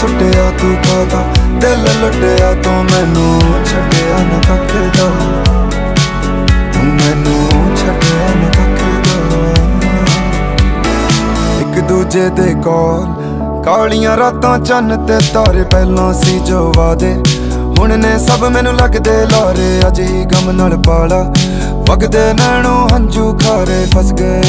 ਸੁੱਟਿਆ ਤੂੰ ਕਾਦਾ ਦਿਲ ਲੁੱਟਿਆ ਤੂੰ ਮੈਨੂੰ, ਛੱਡਿਆ ਨਾ ਕੱਖ ਤੂੰ ਮੈਨੂੰ, ਛੱਡਿਆ ਨਾ ਕੱਖ ਇੱਕ ਦੂਜੇ ਦੇ ਕੋਲ ਕਾਲੀਆਂ ਰਾਤਾਂ ਚੰਨ ਤੇ ਤਾਰੇ ਪਹਿਲਾਂ ਸੀ ਜੋ ਵਾਦੇ। ਹੁਣ ਨੇ ਸਭ ਮੈਨੂੰ ਲੱਗਦੇ ਲਾਰੇ, ਅੱਜ ਗਮ ਨਾਲ ਪਾਲਾ। ਵਗਦੇ ਨੈਣੋਂ ਹੰਝੂ ਖਾਰੇ, ਫਸ ਗਏ